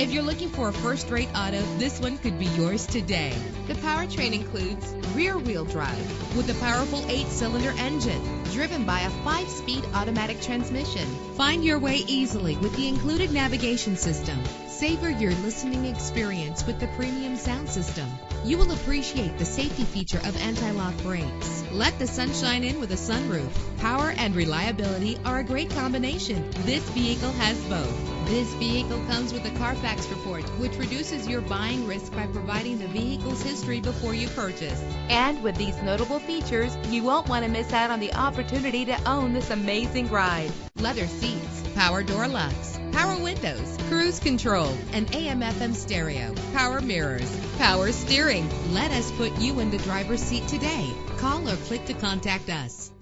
If you're looking for a first-rate auto, this one could be yours today. The powertrain includes rear-wheel drive with a powerful eight-cylinder engine driven by a five-speed automatic transmission. Find your way easily with the included navigation system. Savor your listening experience with the premium sound system. You will appreciate the safety feature of anti-lock brakes. Let the sunshine in with a sunroof. Power and reliability are a great combination. This vehicle has both. This vehicle comes with a Carfax report, which reduces your buying risk by providing the vehicle's history before you purchase. And with these notable features, you won't want to miss out on the opportunity to own this amazing ride. Leather seats, power door locks, power windows, cruise control, and AM FM stereo, power mirrors, power steering. Let us put you in the driver's seat today. Call or click to contact us.